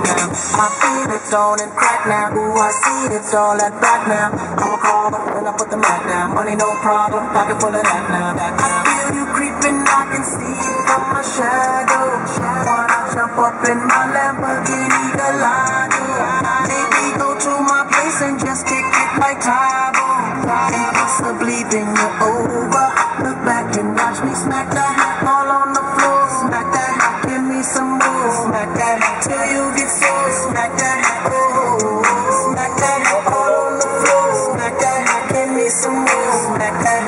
My it's tone and crack now. Ooh, I see it's all at back now. I'm a caller when I put the mic down. Money no problem, pocket full of that now. That now. I feel you creeping, I can see it from my shadow. Wanna jump up in my Lamborghini Gallardo? Maybe go to my place and just kick it like Tae Bo. Impossibly then you over. Look back and watch me smack that hat all on the floor. Smack that hat, give me some more. Smack that hat till you. It's a movement.